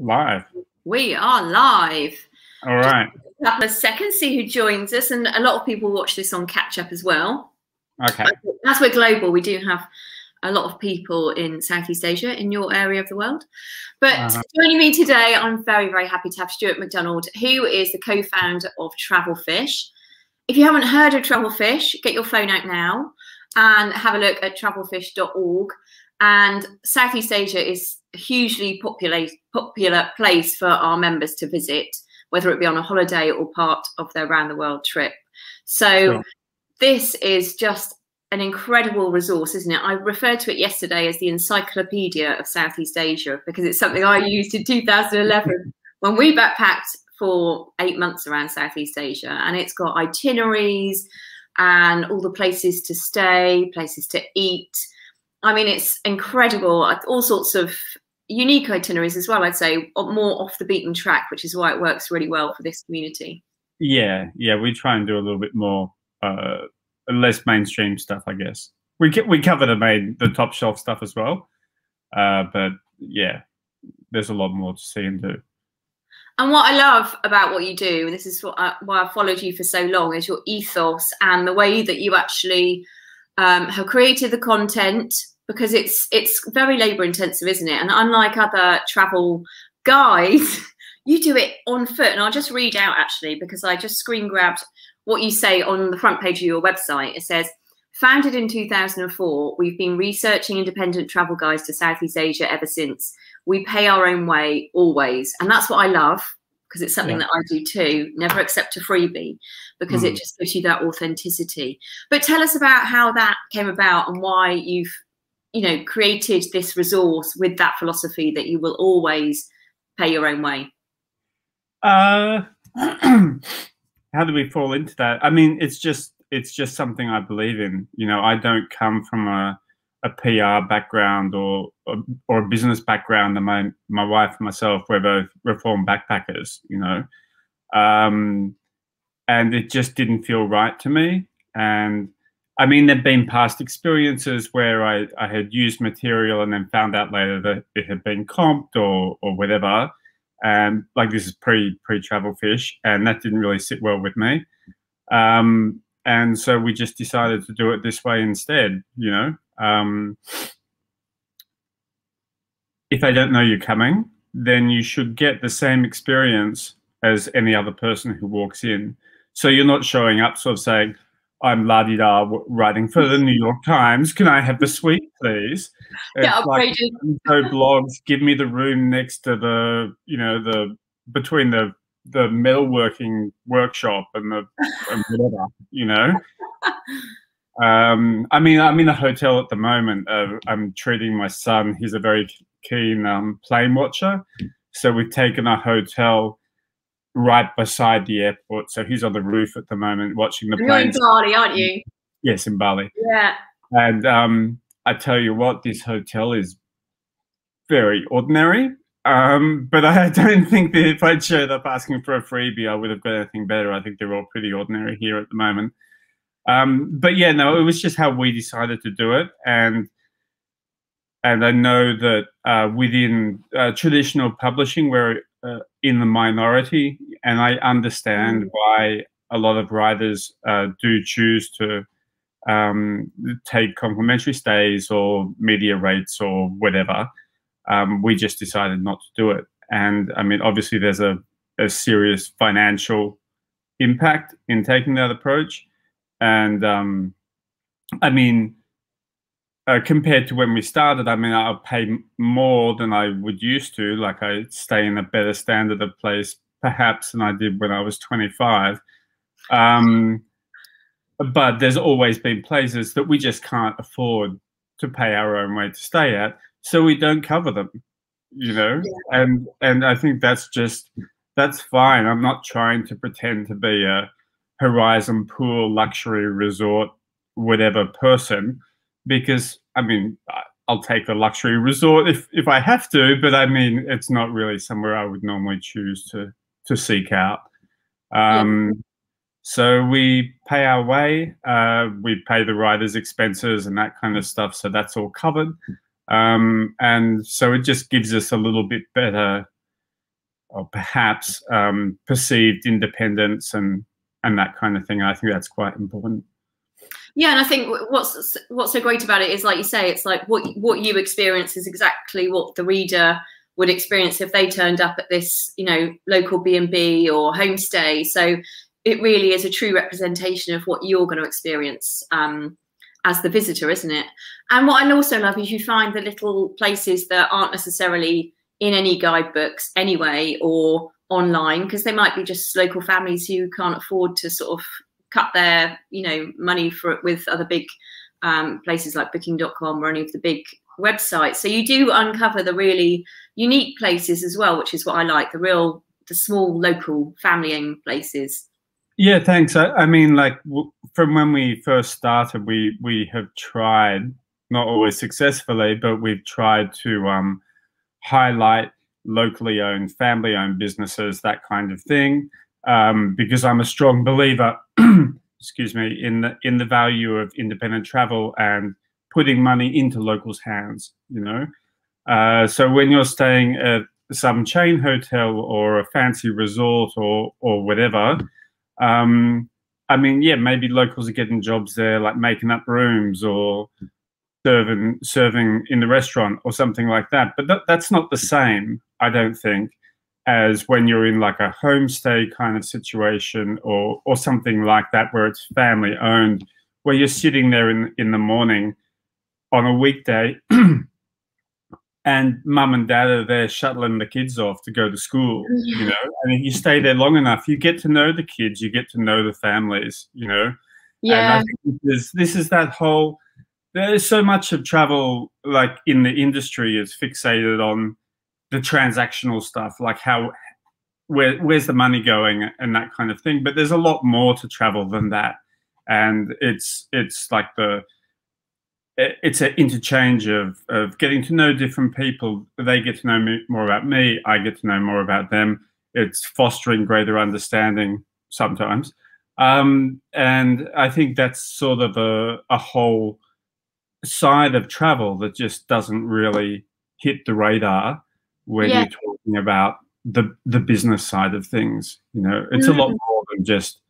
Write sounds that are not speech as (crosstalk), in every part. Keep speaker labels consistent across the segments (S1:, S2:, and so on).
S1: Live.
S2: We are live.
S1: All right.
S2: Just a couple of seconds, see who joins us. And a lot of people watch this on catch up as well.
S1: Okay.
S2: As we're global, we do have a lot of people in Southeast Asia, in your area of the world. But
S1: Uh-huh.
S2: joining me today, I'm very, very happy to have Stuart McDonald, who is the co founder of Travelfish. If you haven't heard of Travelfish, get your phone out now and have a look at travelfish.org. And Southeast Asia is hugely popular, popular place for our members to visit, whether it be on a holiday or part of their round the world trip. So
S1: Sure.
S2: this is just an incredible resource, isn't it? I referred to it yesterday as the encyclopedia of Southeast Asia because it's something I used in 2011 (laughs) when we backpacked for eight months around Southeast Asia. And it's got itineraries and all the places to stay, places to eat. I mean, it's incredible. All sorts of unique itineraries as well, I'd say, more off the beaten track, which is why it works really well for this community.
S1: Yeah, yeah. We try and do a little bit more, uh, less mainstream stuff, I guess. We we cover the main, the top shelf stuff as well, uh, but yeah, there's a lot more to see and do.
S2: And what I love about what you do, and this is what I, why I followed you for so long, is your ethos and the way that you actually um, have created the content because it's it's very labour intensive, isn't it? And unlike other travel guides, (laughs) you do it on foot. And I'll just read out actually because I just screen grabbed what you say on the front page of your website. It says. Founded in 2004, we've been researching independent travel guides to Southeast Asia ever since we pay our own way always and that's what i love because it's something
S1: Yeah.
S2: that i do too never accept a freebie because it
S1: Mhm.
S2: just gives you that authenticity but tell us about how that came about and why you've you know created this resource with that philosophy that you will always pay your own way
S1: Uh, (clears throat) how do we fall into that? I mean, it's just it's just something I believe in. You know, I don't come from a a PR background or or, a business background. And my my wife and myself we're both reformed backpackers. You know, um, and it just didn't feel right to me. And I mean, there've been past experiences where I, I had used material and then found out later that it had been comped or or whatever. And like this is pre pre Travelfish, and that didn't really sit well with me. Um, and so we just decided to do it this way instead. You know, um, if they don't know you're coming, then you should get the same experience as any other person who walks in. So you're not showing up sort of saying, I'm la di da writing for the New York Times. Can I have the suite, please? It's like, so blogs, give me the room next to the, you know, the between the the metalworking workshop and the and whatever, you know. (laughs) Um, I mean, I'm in a hotel at the moment. Uh, I'm treating my son. He's a very keen um, plane watcher, so we've taken a hotel right beside the airport. So he's on the roof at the moment watching the
S2: And You're in Bali, aren't you
S1: Yes, in Bali.
S2: yeah
S1: And um, I tell you what, this hotel is very ordinary. Um, but I (laughs) don't think that if I'd showed up asking for a freebie, I would have got anything better. I think they're all pretty ordinary here at the moment. Um, but yeah, no, it was just how we decided to do it, and and I know that uh, within uh, traditional publishing, we're uh, in the minority, and I understand why a lot of writers uh, do choose to um, take complimentary stays or media rates or whatever. Um, we just decided not to do it. And I mean, obviously, there's a, a serious financial impact in taking that approach. And um, I mean, uh, compared to when we started, I mean, I'll pay more than I would used to. Like, I stay in a better standard of place, perhaps, than I did when I was 25. Um, but there's always been places that we just can't afford to pay our own way to stay at, so we don't cover them. You know, and and I think that's just that's fine. I'm not trying to pretend to be a horizon pool luxury resort whatever person because I mean I'll take a luxury resort if if I have to, but I mean it's not really somewhere I would normally choose to to seek out. Um, So we pay our way, uh, we pay the rider's expenses and that kind of stuff. So that's all covered. Um, and so it just gives us a little bit better or perhaps um, perceived independence and and that kind of thing. I think that's quite important.
S2: Yeah, and I think what's what's so great about it is, like you say, it's like what what you experience is exactly what the reader would experience if they turned up at this, you know, local B and B or homestay. So it really is a true representation of what you're going to experience um, as the visitor, isn't it? And what I also love is you find the little places that aren't necessarily in any guidebooks anyway or online because they might be just local families who can't afford to sort of cut their you know money for it with other big um, places like booking.com or any of the big websites. So you do uncover the really unique places as well which is what i like the real the small local family owned places.
S1: Yeah thanks. I, I mean like from when we first started we we have tried not always successfully but we've tried to um, highlight locally owned family owned businesses that kind of thing um, because i'm a strong believer (clears throat) excuse me, in the in the value of independent travel and putting money into locals' hands. You know, uh, so when you're staying at some chain hotel or a fancy resort or or whatever, um, I mean, yeah, maybe locals are getting jobs there, like making up rooms or serving serving in the restaurant or something like that. But that, that's not the same, I don't think, as when you're in like a homestay kind of situation or or something like that where it's family owned where you're sitting there in in the morning on a weekday (clears throat) and mum and dad are there shuttling the kids off to go to school yeah. you know? And if you stay there long enough you get to know the kids you get to know the families you know?
S2: Yeah and I
S1: think this, is, this is that whole there's so much of travel like in the industry is fixated on the transactional stuff, like how where where's the money going and that kind of thing. But there's a lot more to travel than that, and it's it's like the it's an interchange of of getting to know different people. They get to know me, more about me. I get to know more about them. It's fostering greater understanding sometimes, um, and I think that's sort of a, a whole side of travel that just doesn't really hit the radar when yeah. you're talking about the the business side of things. You know, it's mm. a lot mm. more than just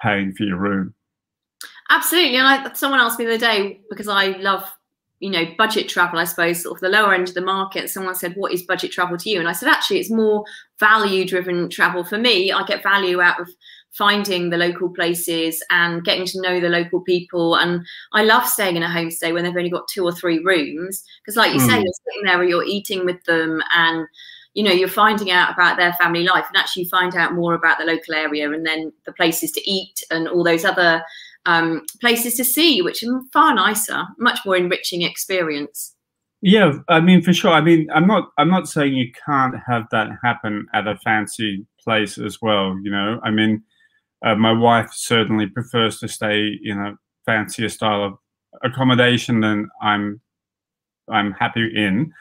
S1: paying for your room.
S2: Absolutely, and I, someone asked me the other day because I love you know budget travel i suppose sort of the lower end of the market someone said what is budget travel to you and i said actually it's more value driven travel for me i get value out of finding the local places and getting to know the local people and i love staying in a homestay when they've only got two or three rooms because like you mm. say you're sitting there or you're eating with them and you know you're finding out about their family life and actually find out more about the local area and then the places to eat and all those other um, places to see, which are far nicer, much more enriching experience.
S1: Yeah, I mean for sure. I mean, I'm not I'm not saying you can't have that happen at a fancy place as well. You know, I mean, uh, my wife certainly prefers to stay in a fancier style of accommodation than I'm I'm happy in.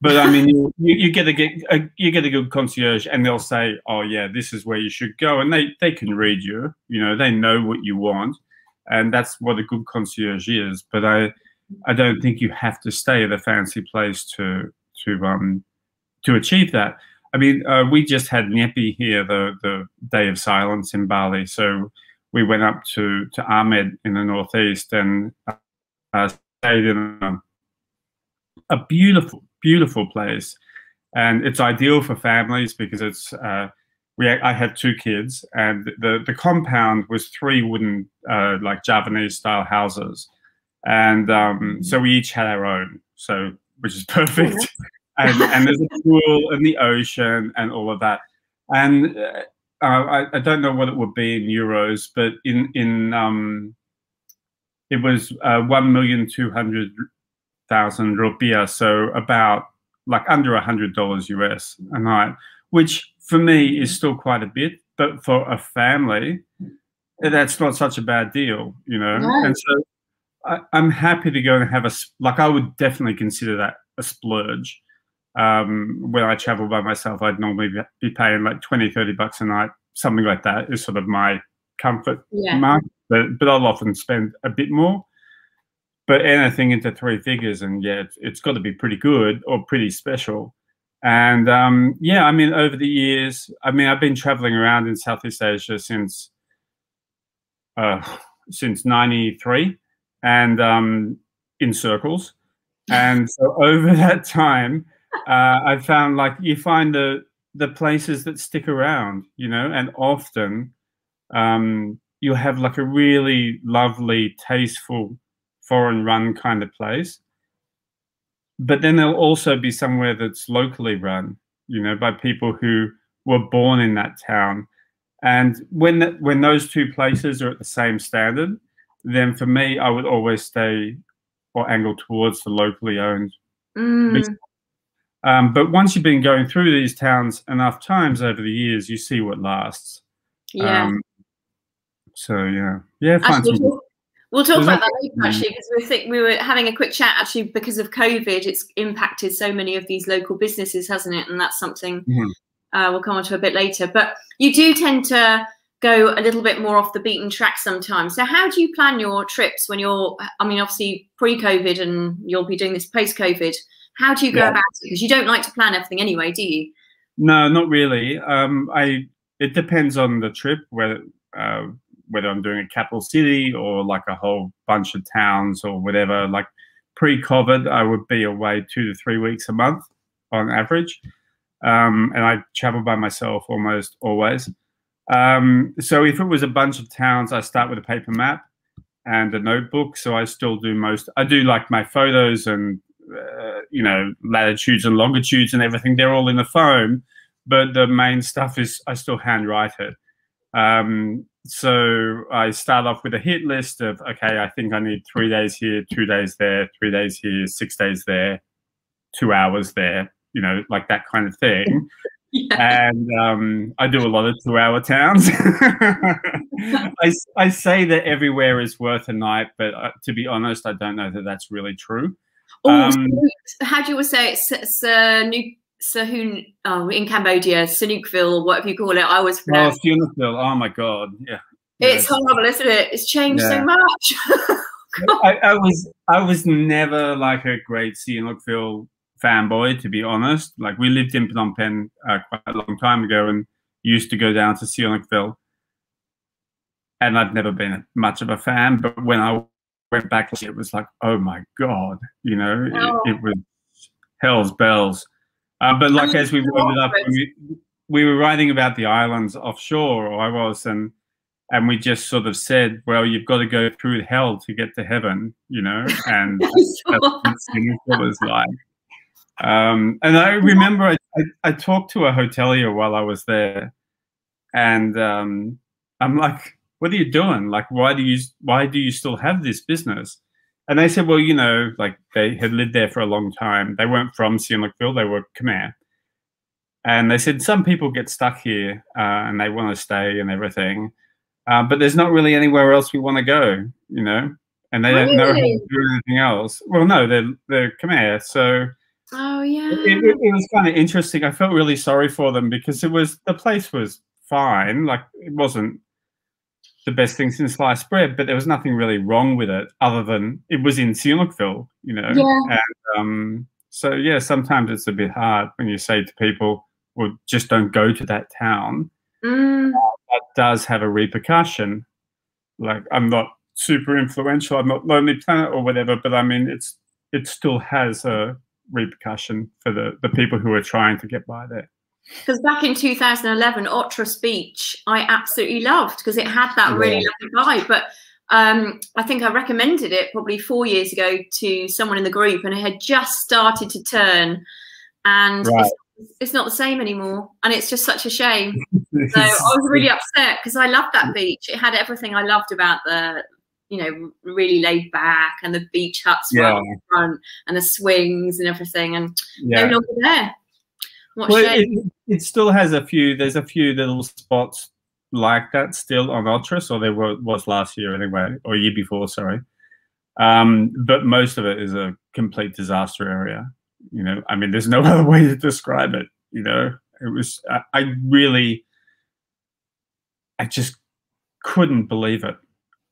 S1: But I mean, you, you, get a get a, you get a good concierge, and they'll say, "Oh yeah, this is where you should go," and they they can read you. You know, they know what you want and that's what a good concierge is. But I, I don't think you have to stay at a fancy place to to um to achieve that. I mean, uh, we just had Nyepi here, the the Day of Silence in Bali, so we went up to to Amed in the northeast and uh, stayed in a, a, beautiful, beautiful place, and it's ideal for families because it's uh, we I had two kids, and the the compound was three wooden uh, like Javanese style houses, and um, so we each had our own, so which is (laughs) perfect. And and there's a (laughs) pool and the ocean and all of that, and uh, I, I don't know what it would be in euros, but in in um, it was uh, one million two hundred thousand rupiah, so about like under a hundred dollars US a night, which for me is still quite a bit, but for a family, that's not such a bad deal, you know. No. And so I, am happy to go and have a like. I would definitely consider that a splurge. Um, when I travel by myself, I'd normally be paying like 20, 30 bucks a night, something like that is sort of my comfort yeah. mark. But but I'll often spend a bit more. But anything into three figures, and yeah, it's, it's got to be pretty good or pretty special. And um, yeah, I mean, over the years, I mean, I've been traveling around in Southeast Asia since uh, since '93, and um, in circles. And so over (laughs) that time, uh, I found like you find the the places that stick around, you know, and often um, you have like a really lovely, tasteful, foreign run kind of place. But then there'll also be somewhere that's locally run, you know, by people who were born in that town. And when when those two places are at the same standard, then for me, I would always stay or angle towards the locally owned.
S2: Mm.
S1: Um, but once you've been going through these towns enough times over the years, you see what lasts.
S2: Yeah.
S1: Um, so yeah, yeah.
S2: Actually, we'll, we'll talk
S1: There's
S2: about that later, actually, because we think we were having a quick chat. Actually, because of COVID, it's impacted so many of these local businesses, hasn't it? And that's something
S1: Mhm.
S2: uh, we'll come on to a bit later. But you do tend to go a little bit more off the beaten track sometimes. So, how do you plan your trips when you're? I mean, obviously pre-COVID, and you'll be doing this post-COVID. How do you go
S1: Yeah.
S2: about it? Because you don't like to plan everything anyway, do you?
S1: no, not really. Um, I it depends on the trip whether uh, whether I'm doing a capital city or like a whole bunch of towns or whatever. Like pre-COVID, I would be away two to three weeks a month on average, um, and I travel by myself almost always. Um, so if it was a bunch of towns, I start with a paper map and a notebook. So I still do most. I do like my photos and uh, you know latitudes and longitudes and everything. They're all in the phone, but the main stuff is I still handwrite it. Um, so I start off with a hit list of okay, I think I need three days here, two days there, three days here, six days there, two hours there. You know, like that kind of thing (laughs)
S2: Yeah.
S1: and um, I do a lot of two-hour towns. (laughs) I, I say that everywhere is worth a night, but uh, to be honest, I don't know that that's really true.
S2: Oh,
S1: Um,
S2: how do you say it? S- Sanook, Sahun, oh, in Cambodia, Sanookville, or whatever you call it. I always
S1: Oh,
S2: pronounce
S1: oh my god, yeah.
S2: It's horrible, isn't it? It's changed so much. (laughs)
S1: I, I was I was never like a great Sihanoukville fanboy, to be honest. Like we lived in Phnom Penh uh, quite a long time ago and used to go down to Sihanoukville. And I've never been much of a fan, but when I went back, it was like, oh my god, you know, it-
S2: Oh.
S1: it, was hell's bells. Uh, but like as we it up, we, we were writing about the islands offshore, or I was, and and we just sort of said, well, you've got to go through hell to get to heaven, you know, and (laughs) that's what Singapore is like. Um, and I remember I, I, I talked to a hotelier while I was there, and um, I'm like, "What are you doing? Like, why do you why do you still have this business?" And they said, "Well, you know, like they had lived there for a long time. They weren't from Sihanoukville; they were Khmer." And they said some people get stuck here uh, and they want to stay and everything, uh, but there's not really anywhere else we want to go, you know. And they don't know how to do anything else. Well, no, they're they're Khmer, so
S2: oh yeah.
S1: it, it, it was kind of interesting. I felt really sorry for them because it was the place was fine. Like it wasn't the best thing since sliced bread, but there was nothing really wrong with it other than it was in Sihanoukville, you know.
S2: Yeah.
S1: And um, so yeah, sometimes it's a bit hard when you say to people, "Well, just don't go to that town."
S2: Mm,
S1: That does have a repercussion. Like I'm not super influential. I'm not Lonely Planet or whatever, but I mean, it's it still has a repercussion for the the people who are trying to get by there.
S2: Because back in 2011, Otres Beach, I absolutely loved because it had that really lovely vibe. But um, I think I recommended it probably four years ago to someone in the group, and it had just started to turn, and
S1: Right.
S2: it's, it's not the same anymore, and it's just such a shame. (laughs) So I was really upset because I loved that beach. It had everything I loved about the, you know, really laid back and the beach huts right
S1: Yeah.
S2: front and the swings and everything, and
S1: yeah.
S2: no longer there. What
S1: Well, it, it still has a few. There's a few little spots like that still on Otres, or there were, was last year anyway, or year before, sorry. Um, but most of it is a complete disaster area. You know, I mean, there's no (laughs) other way to describe it. You know, it was. I, I really, I just couldn't believe it.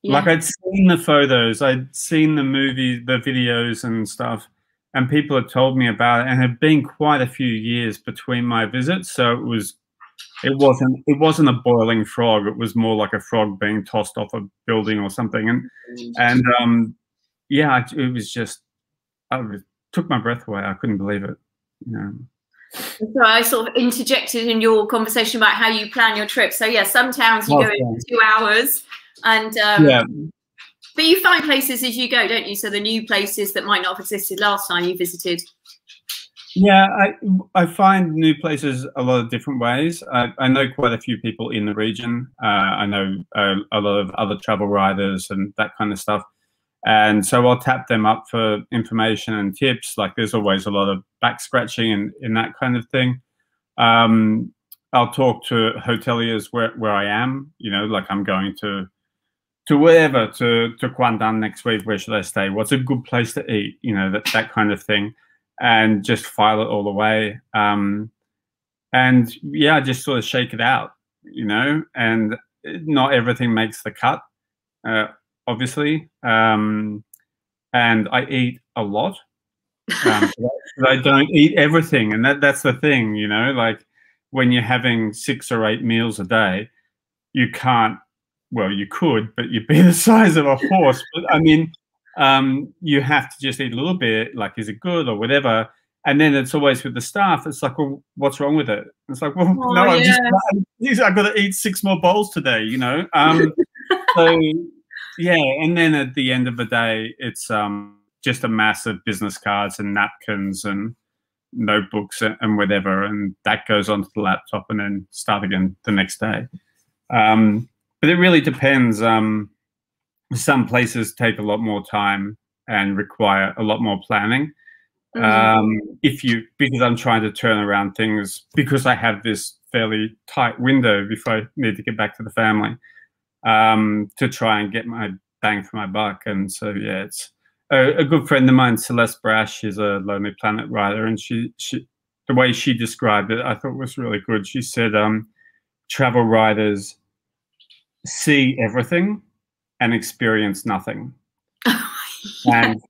S2: Yeah.
S1: Like I'd seen the photos, I'd seen the movie, the videos and stuff, and people had told me about it, and it had been quite a few years between my visits, so it was it wasn't it wasn't a boiling frog it was more like a frog being tossed off a building or something and and um yeah it was just I took my breath away i couldn't believe it you know
S2: so I sort of interjected in your conversation about how you plan your trip. So yeah, some towns you oh, go in two hours, and um, yeah. But you find places as you go, don't you? So the new places that might not have existed last time you visited.
S1: Yeah, I I find new places a lot of different ways. I, I know quite a few people in the region. Uh, I know a, a, lot of other travel writers and that kind of stuff. And so I'll tap them up for information and tips. Like there's always a lot of back scratching and in that kind of thing. Um, I'll talk to hoteliers where, where I am. You know, like I'm going to to wherever to to Kuantan next week. Where should I stay? What's a good place to eat? You know, that that kind of thing and just file it all away. Um, and yeah, just sort of shake it out, you know, and not everything makes the cut, uh, obviously. Um, and I eat a lot. Um, (laughs) I don't eat everything. And that, that's the thing, you know, like when you're having six or eight meals a day, you can't, well, you could, but you'd be (laughs) the size of a horse. But I mean, um, you have to just eat a little bit, like, is it good or whatever? And then it's always with the staff. It's like, well, what's wrong with it? It's like, well, oh, no, i yeah. (laughs) just, I've got to eat six more bowls today, you know? Um, (laughs) so, yeah. And then at the end of the day, it's um, just a mass of business cards and napkins and notebooks and whatever. And that goes onto the laptop and then start again the next day. Um, but it really depends. Um, some places take a lot more time and require a lot more planning. Mm-hmm. Um, if you because I'm trying to turn around things because I have this fairly tight window before I need to get back to the family um, to try and get my bang for my buck. And so yeah, it's a, a good friend of mine, Celeste Brash, is a Lonely Planet writer, and she she the way she described it, I thought was really good. She said, um, "Travel writers see everything." and experience nothing. (laughs) and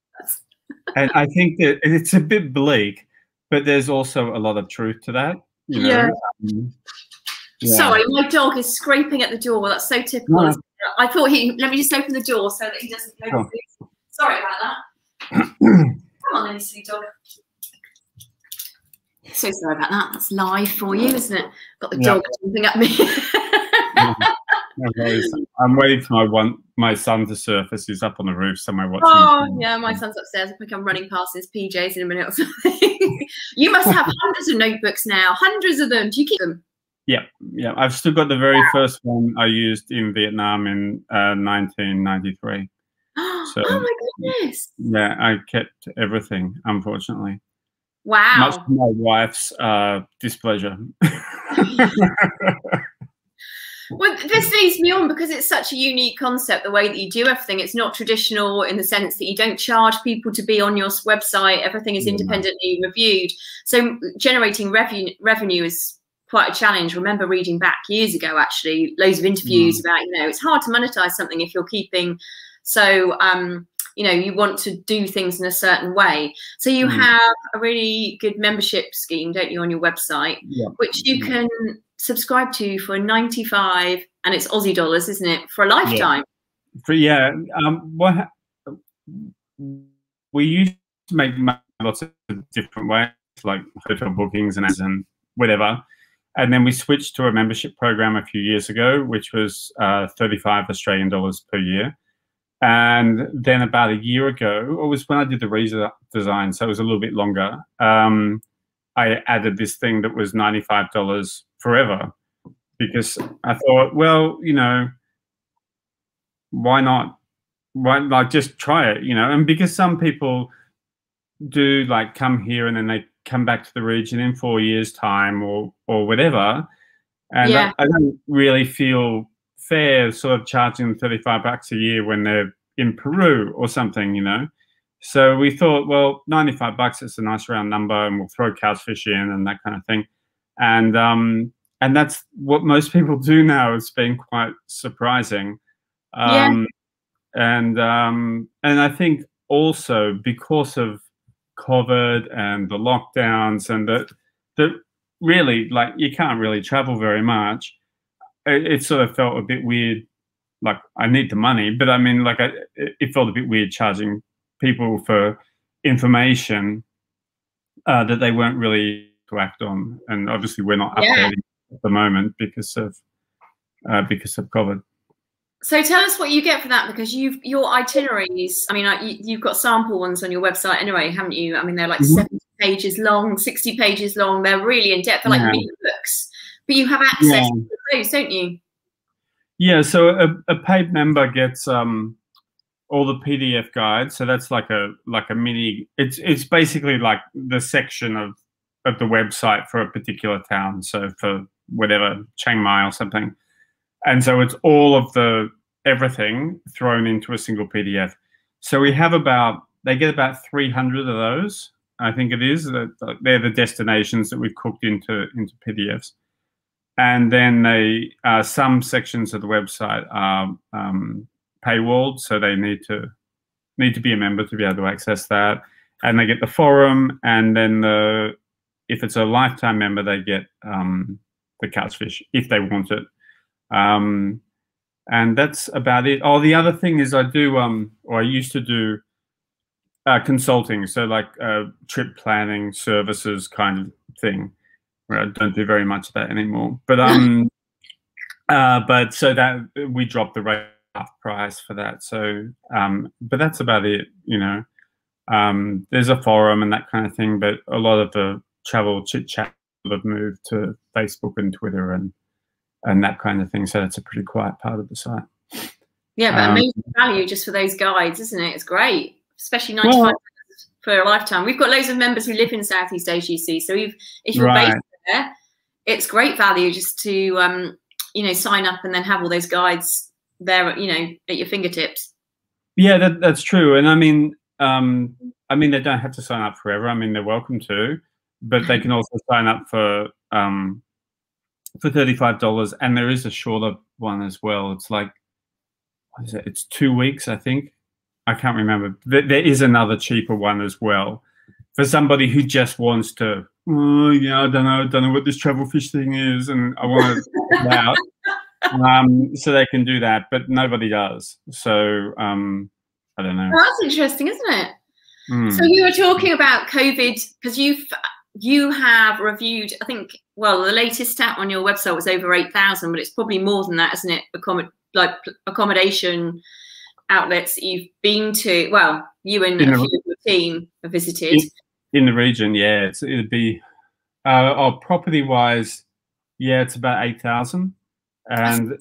S1: and I think that it's a bit bleak, but there's also a lot of truth to that. You know? yeah. Um,
S2: yeah. Sorry, my dog is scraping at the door. That's so typical. No. I thought he. Let me just open the door so that he doesn't. Go oh. Sorry about that. (clears throat) Come on, then, silly dog. So sorry about that. That's live for you, isn't it? Got the yeah. dog jumping at me. (laughs)
S1: I'm waiting for my one my son to surface. He's up on the roof somewhere watching.
S2: Oh yeah, my son's upstairs. I think I'm running past his PJs in a minute or something. (laughs) you must have hundreds of notebooks now, hundreds of them. Do you keep them?
S1: Yeah, yeah. I've still got the very wow. first one I used in Vietnam in uh, 1993. (gasps)
S2: So, oh my goodness!
S1: Yeah, I kept everything. Unfortunately.
S2: Wow.
S1: Much to my wife's uh, displeasure. (laughs)
S2: Well, this leads me on because it's such a unique concept, the way that you do everything. It's not traditional in the sense that you don't charge people to be on your website. Everything is independently reviewed. So generating revenue, revenue is quite a challenge. Remember reading back years ago, actually, loads of interviews mm. about, you know, it's hard to monetize something if you're keeping so um, you know you want to do things in a certain way so you mm. have a really good membership scheme don't you on your website yeah. which you can subscribe to for 95 and it's Aussie dollars, isn't it? For a lifetime.
S1: Yeah. For yeah. Um what we used to make lots of different ways, like hotel bookings and as and whatever. And then we switched to a membership program a few years ago, which was uh, 35 Australian dollars per year. And then about a year ago, it was when I did the redesign, so it was a little bit longer. Um, I added this thing that was $95 forever because I thought, well, you know, why not? Why like just try it, you know? And because some people do like come here and then they come back to the region in four years' time or or whatever, and yeah. I, I don't really feel fair sort of charging them 35 bucks a year when they're in Peru or something, you know. So we thought, well, 95 bucks is a nice round number, and we'll throw Couchfish in and that kind of thing. And um, and that's what most people do now. It's been quite surprising. Um, yeah. And um, and I think also because of COVID and the lockdowns and the the really like you can't really travel very much. It, it sort of felt a bit weird. Like I need the money, but I mean, like I, it felt a bit weird charging people for information uh, that they weren't really to act on. And obviously, we're not yeah. updating at the moment because of uh, because of COVID.
S2: So tell us what you get for that because you've your itineraries. I mean, you, have got sample ones on your website anyway, haven't you? I mean, they're like mm -hmm. seventy pages long, sixty pages long. They're really in depth. They're like yeah. books, but you have access yeah. to those, don't you?
S1: Yeah. So a, a paid member gets um, all the PDF guides. So that's like a like a mini. It's it's basically like the section of of the website for a particular town. So for whatever Chiang Mai or something and so it's all of the everything thrown into a single PDF. So we have about they get about 300 of those. I think it is that they're the destinations that we've cooked into into PDFs, and then they uh, some sections of the website are um, paywalled, so they need to need to be a member to be able to access that. And they get the forum, and then the if it's a lifetime member, they get um, the Couchfish if they want it. Um, and that's about it. Oh, the other thing is I do, um, or I used to do uh, consulting, so like uh, trip planning services kind of thing. Where I don't do very much of that anymore. But um, (laughs) uh, but so that we dropped the rate price for that. So um, but that's about it. You know, um, there's a forum and that kind of thing, but a lot of the travel chit chat have moved to Facebook and Twitter and and that kind of thing. So it's a pretty quiet part of the site.
S2: Yeah, but um, amazing value just for those guides, isn't it? It's great, especially 95 well, for a lifetime. We've got loads of members who live in Southeast Asia, you see. So if, if you're right. based there, it's great value just to, um, you know, sign up and then have all those guides there, you know, at your fingertips.
S1: Yeah, that, that's true. And I mean, um, I mean, they don't have to sign up forever. I mean, they're welcome to, but they can also sign up for um, for $35 and there is a shorter one as well it's like what is it it's two weeks i think i can't remember there is another cheaper one as well for somebody who just wants to oh yeah i don't know i don't know what this Travelfish thing is and i want to out um, so they can do that but nobody does so um, i don't know
S2: well, that's interesting isn't it mm. so you were talking about covid because you've you have reviewed, I think, well, the latest stat on your website was over 8,000, but it's probably more than that, isn't it? Accommod like accommodation outlets that you've been to. Well, you and in a few of your team have visited.
S1: In, in the region, yeah. It's, it'd be, uh, oh, property wise, yeah, it's about 8,000. And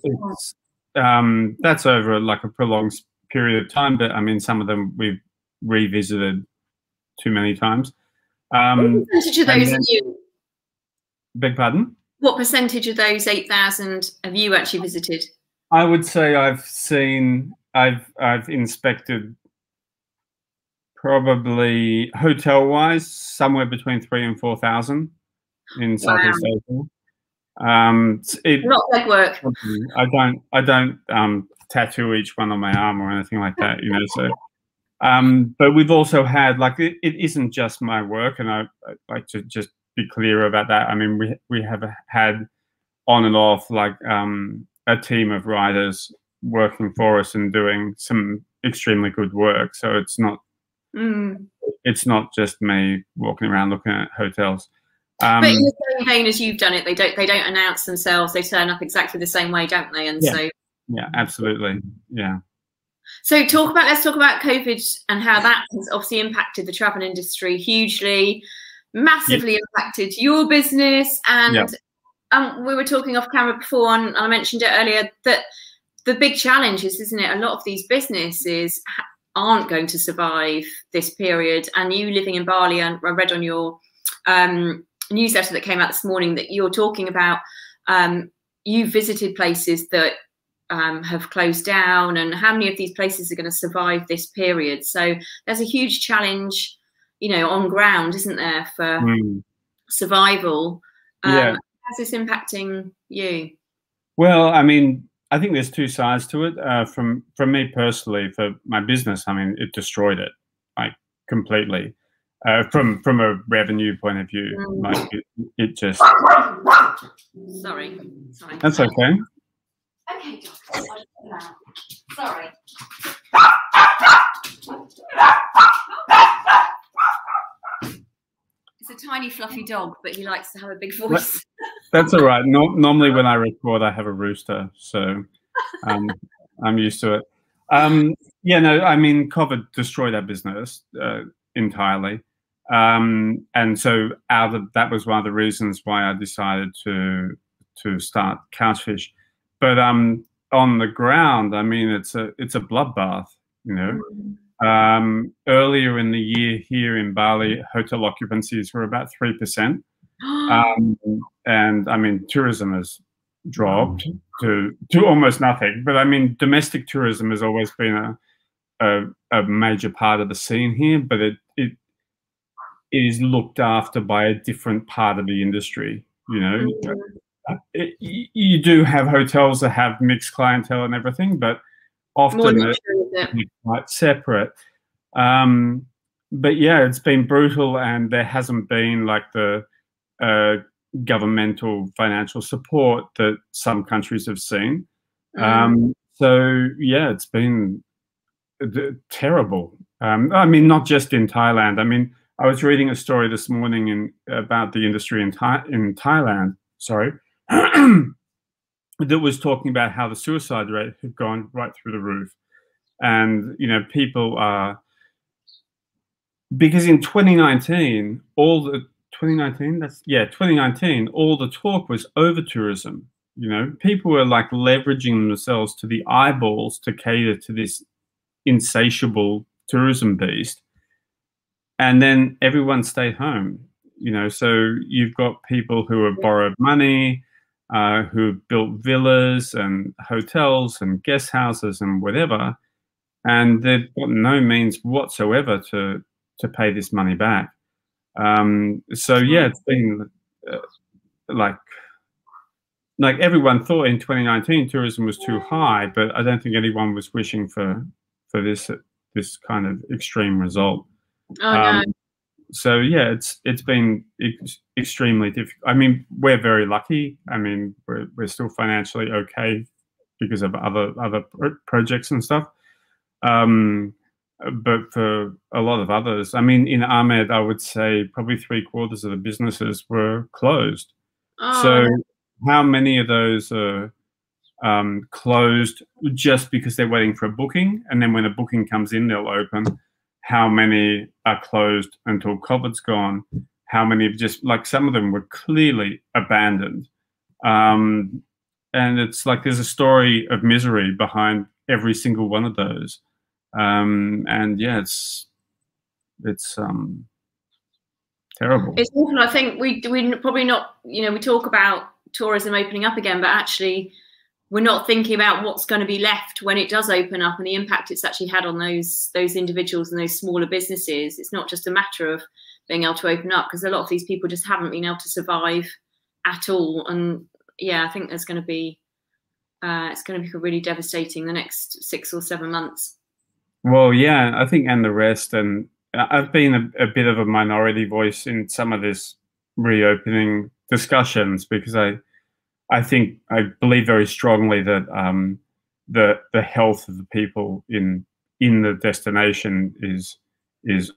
S1: um, that's over like a prolonged period of time, but I mean, some of them we've revisited too many times.
S2: Um, what percentage of those then, you?
S1: Beg pardon?
S2: What percentage of those 8,000 have you actually visited?
S1: I would say I've seen, I've, I've inspected probably hotel wise somewhere between three and 4,000 in Southeast Asia. Um,
S2: it, Not legwork.
S1: I don't, I don't um, tattoo each one on my arm or anything like that, you know, so um, but we've also had like it, it isn't just my work, and I, I'd like to just be clear about that. I mean, we we have had on and off like um, a team of writers working for us and doing some extremely good work. So it's not mm. it's not just me walking around looking at hotels.
S2: Um, but in the same vein as you've done it, they don't they don't announce themselves. They turn up exactly the same way, don't they? And
S1: yeah.
S2: so
S1: yeah, absolutely, yeah.
S2: So talk about let's talk about COVID and how that has obviously impacted the travel industry hugely, massively impacted your business. And um, we were talking off camera before, and I mentioned it earlier that the big challenge is, isn't it? A lot of these businesses aren't going to survive this period. And you living in Bali, and I read on your um, newsletter that came out this morning that you're talking about. Um, you visited places that um, have closed down and how many of these places are going to survive this period so there's a huge challenge you know on ground isn't there for mm. survival um, yeah. how's this impacting you
S1: well i mean i think there's two sides to it uh, from from me personally for my business i mean it destroyed it like completely uh, from from a revenue point of view.
S2: Mm.
S1: Like it, it just
S2: Sorry. Sorry.
S1: that's okay.
S2: Okay, Doc. I'll just put that out. Sorry. It's a tiny fluffy dog, but he likes to have a big voice.
S1: That's all right. No, (laughs) normally when I record, I have a rooster, so um, I'm used to it. Um, yeah, no, I mean, COVID destroyed our business uh, entirely, um, and so out of that was one of the reasons why I decided to to start Couchfish. But um, on the ground, I mean, it's a it's a bloodbath, you know. Um, earlier in the year here in Bali, hotel occupancies were about 3%. (gasps) Um, and I mean, tourism has dropped to, to almost nothing. But I mean, domestic tourism has always been a, a, a major part of the scene here, but it, it is looked after by a different part of the industry, you know. It, you do have hotels that have mixed clientele and everything, but often
S2: More
S1: they're
S2: it?
S1: quite separate. Um, but yeah, it's been brutal, and there hasn't been like the uh, governmental financial support that some countries have seen. Um, so yeah, it's been uh, terrible. Um, I mean, not just in Thailand. I mean, I was reading a story this morning in about the industry in in Thailand. Sorry. (clears throat) that was talking about how the suicide rate had gone right through the roof and you know people are because in 2019 all the 2019 that's yeah 2019 all the talk was over tourism you know people were like leveraging themselves to the eyeballs to cater to this insatiable tourism beast and then everyone stayed home you know so you've got people who have borrowed money uh, who have built villas and hotels and guest houses and whatever and they've got no means whatsoever to to pay this money back. Um, so yeah, it's been uh, like like everyone thought in 2019 tourism was too high, but I don't think anyone was wishing for for this this kind of extreme result.
S2: Oh, no.
S1: Um, so yeah, it's it's been ex- extremely difficult. I mean, we're very lucky. I mean, we're we're still financially okay because of other other pro- projects and stuff. Um, but for a lot of others, I mean, in Amed, I would say probably three quarters of the businesses were closed.
S2: Oh,
S1: So, how many of those are um, closed just because they're waiting for a booking, and then when a booking comes in, they'll open? How many are closed until COVID's gone? How many have just like some of them were clearly abandoned? Um, and it's like there's a story of misery behind every single one of those. Um, and yeah, it's it's um, terrible.
S2: It's awful. I think we we probably not. You know, we talk about tourism opening up again, but actually, we're not thinking about what's going to be left when it does open up and the impact it's actually had on those those individuals and those smaller businesses. It's not just a matter of being able to open up because a lot of these people just haven't been able to survive at all. And yeah, I think there's going to be uh, it's going to be really devastating the next six or seven months.
S1: Well, yeah, I think and the rest, and I've been a, a bit of a minority voice in some of this reopening discussions because I, I think I believe very strongly that um, the the health of the people in in the destination is is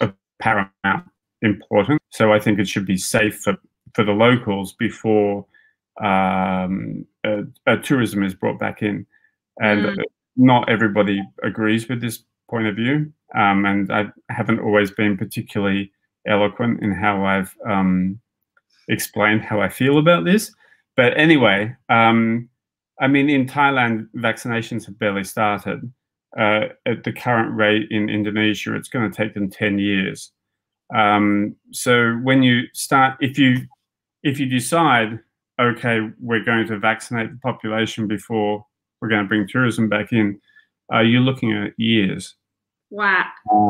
S1: of paramount important. So I think it should be safe for for the locals before um, uh, uh, tourism is brought back in, and
S2: Mm.
S1: not everybody agrees with this point of view, um, and I haven't always been particularly eloquent in how I've um, explained how I feel about this. But anyway, um, I mean, in Thailand, vaccinations have barely started. Uh, at the current rate in Indonesia, it's going to take them ten years. Um, so when you start, if you if you decide, okay, we're going to vaccinate the population before we're going to bring tourism back in, uh, you're looking at years.
S2: Wow.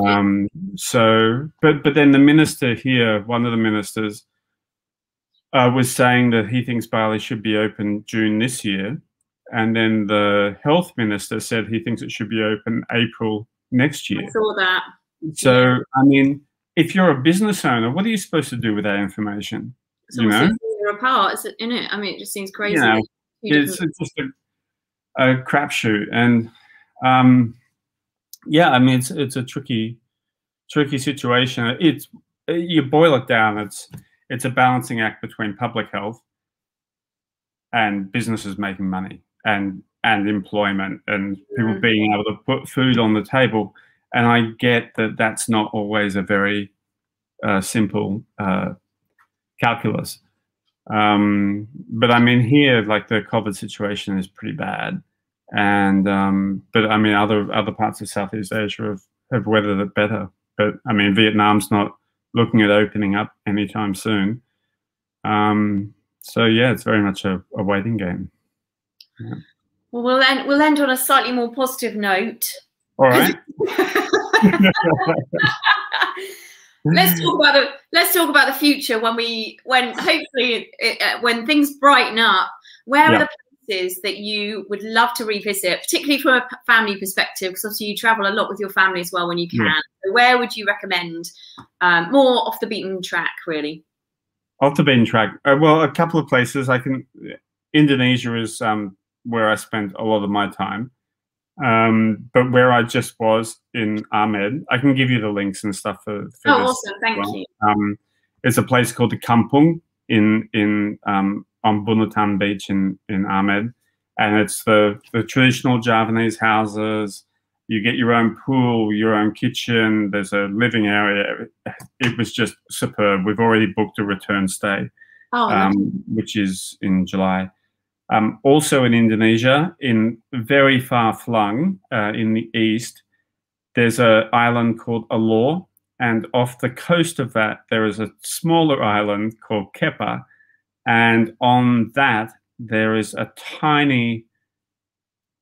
S1: Um, so, but but then the minister here, one of the ministers, uh, was saying that he thinks Bali should be open June this year, and then the health minister said he thinks it should be open April next year.
S2: I saw that.
S1: So, I mean, if you're a business owner, what are you supposed to do with that information?
S2: It's
S1: you know?
S2: apart, isn't it? I mean, it just seems crazy. Two
S1: it's, it's just a, a crapshoot, and um, yeah, I mean, it's it's a tricky, tricky situation. It's you boil it down. It's it's a balancing act between public health and businesses making money and and employment and people
S2: Mhm.
S1: being able to put food on the table. And I get that that's not always a very uh, simple uh, calculus. Um, but I mean, here, like the COVID situation is pretty bad, and um, but I mean, other other parts of Southeast Asia have, have weathered it better. But I mean, Vietnam's not looking at opening up anytime soon. Um, so yeah, it's very much a, a waiting game.
S2: Well, we'll end, we'll end on a slightly more positive note.
S1: All right. (laughs) (laughs)
S2: let's talk about the let's talk about the future when we when hopefully it, uh, when things brighten up. Where
S1: Yeah.
S2: are the places that you would love to revisit, particularly from a family perspective? Because obviously you travel a lot with your family as well when you can.
S1: Yeah.
S2: So where would you recommend um, more off the beaten track, really?
S1: Off the beaten track. Uh, well, a couple of places. I can. Indonesia is um, where I spent a lot of my time. Um, but where I just was in Amed, I can give you the links and stuff for. for
S2: Oh,
S1: this
S2: awesome! Thank
S1: well.
S2: you.
S1: Um, it's a place called the Kampung in in um, on Bunutan Beach in in Amed, and it's the the traditional Javanese houses. You get your own pool, your own kitchen. There's a living area. It was just superb. We've already booked a return stay,
S2: Oh,
S1: um, which is in July. Um, also in Indonesia, in very far flung uh, in the east, there's an island called Alor, and off the coast of that there is a smaller island called Kepa, and on that there is a tiny.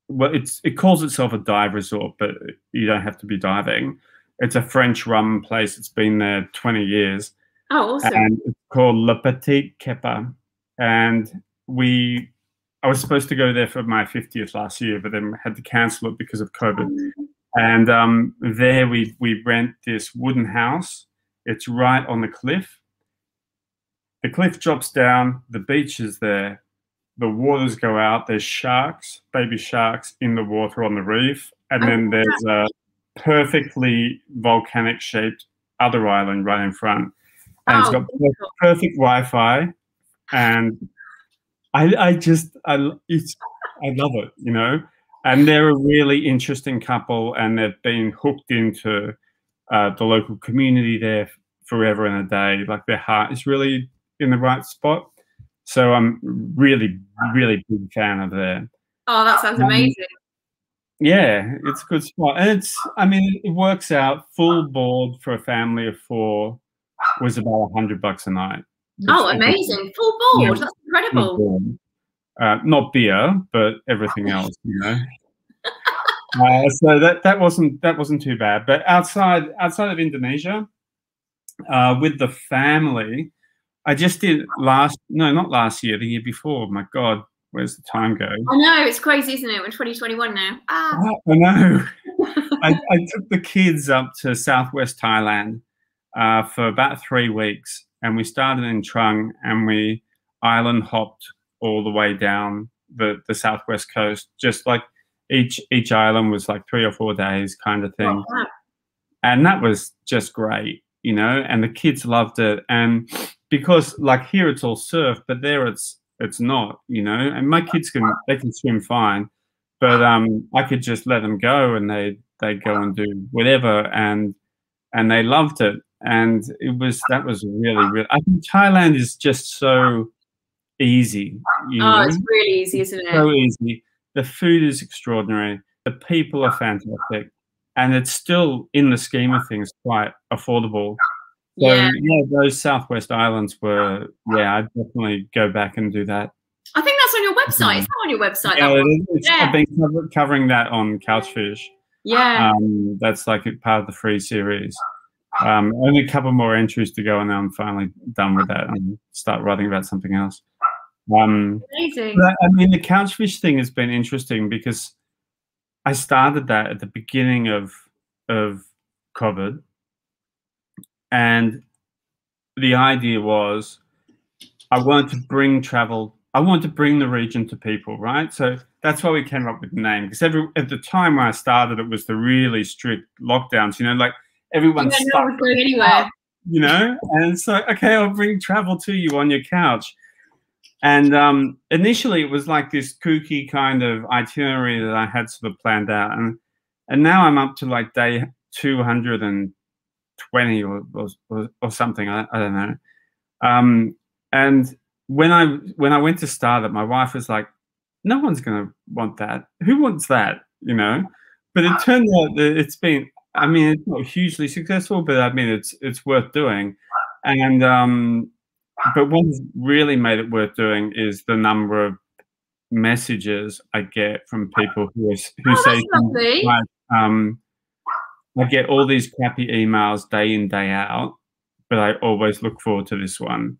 S1: Well, it's it calls itself a dive resort, but you don't have to be diving. It's a French rum place. It's been there 20 years
S2: oh, awesome.
S1: and it's called Le Petit Kepa. And we, I was supposed to go there for my 50th last year, but then had to cancel it because of COVID. And um, there we we rent this wooden house. It's right on the cliff. The cliff drops down. The beach is there. The waters go out. There's sharks, baby sharks in the water on the reef, and
S2: Oh,
S1: then there's a perfectly volcanic shaped other island right in front and it's got
S2: beautiful.
S1: perfect Wi-Fi, and I, I just, I, it's, I love it, you know. And they're a really interesting couple, and they've been hooked into uh, the local community there forever and a day. Like their heart is really in the right spot. So I'm really, really big fan of there.
S2: Oh, that sounds
S1: Um,
S2: amazing.
S1: Yeah, it's a good spot, and it's, I mean, it works out. Full board for a family of four was about a hundred bucks a night.
S2: Oh, amazing. Full board.
S1: Yeah.
S2: That's incredible.
S1: Uh, not beer, but everything (laughs) else, you know. Uh, so that that wasn't that wasn't too bad. But outside outside of Indonesia, uh, with the family, I just did last no not last year, the year before. My God, where's the time go?
S2: I know it's crazy, isn't it? We're in 2021 now. Ah,
S1: I know. I, I took the kids up to Southwest Thailand uh, for about three weeks, and we started in Trang, and we island hopped all the way down the the southwest coast. Just like each each island was like three or four days, kind of thing,
S2: oh, wow.
S1: and that was just great, you know. And the kids loved it, and because like here it's all surf, but there it's it's not, you know. And my kids can they can swim fine, but um, I could just let them go, and they they go and do whatever, and and they loved it, and it was that was really really. I think Thailand is just so easy, you
S2: Oh,
S1: know,
S2: it's really easy, isn't it?
S1: so easy. The food is extraordinary. The people are fantastic, and it's still, in the scheme of things, quite affordable. So
S2: yeah.
S1: yeah, those Southwest Islands were yeah, I'd definitely go back and do that.
S2: I think that's on your website. It's not on your website.
S1: Yeah, it is.
S2: Yeah.
S1: I've been cover- covering that on Couchfish.
S2: Yeah.
S1: Um, that's like a part of the free series. Um, only a couple more entries to go, and then I'm finally done with that and start writing about something else. Um,
S2: Amazing.
S1: but, I mean, the Couchfish thing has been interesting because I started that at the beginning of of COVID, and the idea was I wanted to bring travel. I wanted to bring the region to people, right? So that's why we came up with the name because every at the time when I started, it was the really strict lockdowns. You know, like everyone's stuck
S2: going anywhere.
S1: You know, and so okay, I'll bring travel to you on your couch. And um, initially, it was like this kooky kind of itinerary that I had sort of planned out, and and now I'm up to like day 220 or or, or something. I, I don't know. Um, and when I when I went to start it, my wife was like, "No one's going to want that. Who wants that?" You know. But it turned out that it's been. I mean, it's not hugely successful, but I mean, it's it's worth doing. And um, but what's really made it worth doing is the number of messages I get from people who who
S2: oh,
S1: say
S2: like,
S1: um, I get all these crappy emails day in day out, but I always look forward to this one,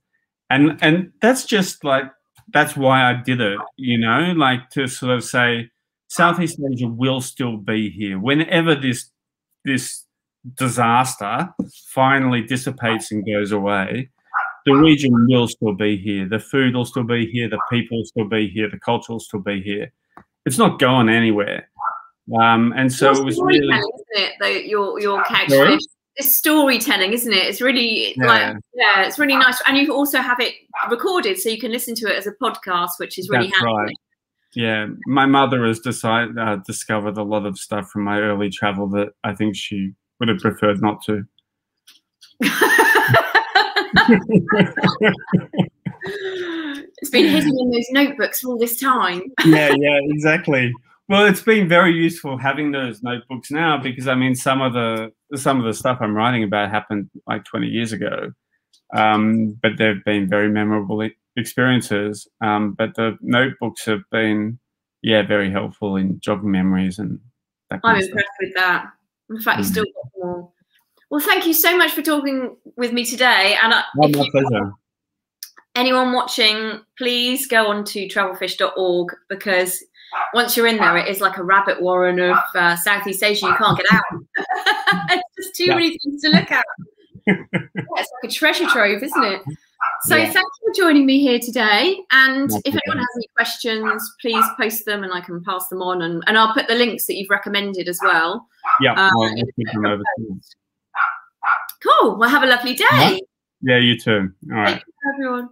S1: and and that's just like that's why I did it, you know, like to sort of say Southeast Asia will still be here whenever this this disaster finally dissipates and goes away the region will still be here. The food will still be here. The people will still be here. The culture will still be here. It's not going anywhere. Um, and so it was really,
S2: isn't it? The, your your couch it's storytelling, isn't it? It's really yeah. like yeah, it's really nice, and you also have it recorded, so you can listen to it as a podcast, which is really
S1: That's
S2: handy.
S1: Right. Yeah, my mother has decided uh, discovered a lot of stuff from my early travel that I think she would have preferred not to. (laughs)
S2: it's been hidden in those notebooks all this time.
S1: yeah, yeah, exactly. Well, it's been very useful having those notebooks now because I mean, some of the some of the stuff I'm writing about happened like 20 years ago, um, but they've been very memorable experiences. Um, but the notebooks have been, yeah, very helpful in jogging memories and.
S2: I'm impressed with that. In fact, you mm. still got more well, thank you so much for talking with me today. And uh,
S1: oh, my pleasure.
S2: Anyone watching, please go on to travelfish.org because once you're in there, it is like a rabbit warren of uh, Southeast Asia. You can't get out. (laughs) it's just too yeah. many things to look at. (laughs) yeah, it's like a treasure trove, isn't it? So yeah. thank you for joining me here today. And if anyone has any questions, please post them and I can pass them on. And, and I'll put the links that you've recommended as well.
S1: Yeah, uh,
S2: Cool. Well, have a lovely day.
S1: Yeah, you too. All right.
S2: everyone.